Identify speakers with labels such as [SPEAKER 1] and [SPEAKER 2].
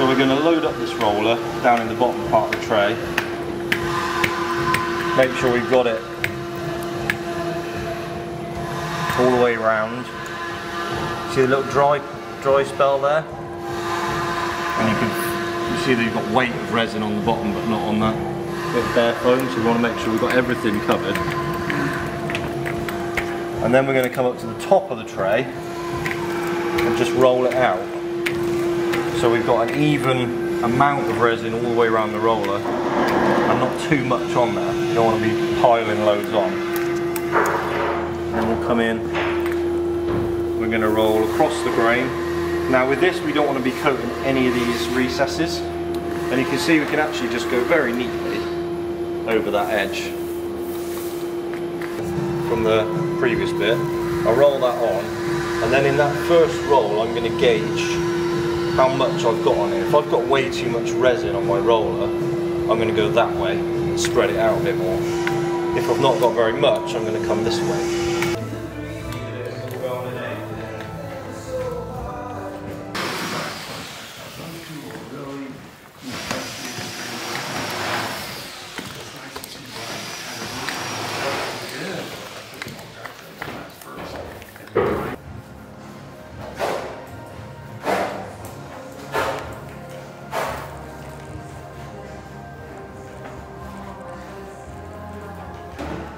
[SPEAKER 1] So we're going to load up this roller down in the bottom part of the tray. Make sure we've got it all the way around. See the little dry dry spell there? And you can you see that you've got weight of resin on the bottom but not on that bit bare foam, so we want to make sure we've got everything covered. And then we're going to come up to the top of the tray and just roll it out. So we've got an even amount of resin all the way around the roller and not too much on there. You don't want to be piling loads on. Then we'll come in, we're going to roll across the grain. Now with this we don't want to be coating any of these recesses and you can see we can actually just go very neatly over that edge from the previous bit. I'll roll that on and then in that first roll I'm going to gauge how much I've got on it. If I've got way too much resin on my roller I'm going to go that way and spread it out a bit more. If I've not got very much I'm going to come this way.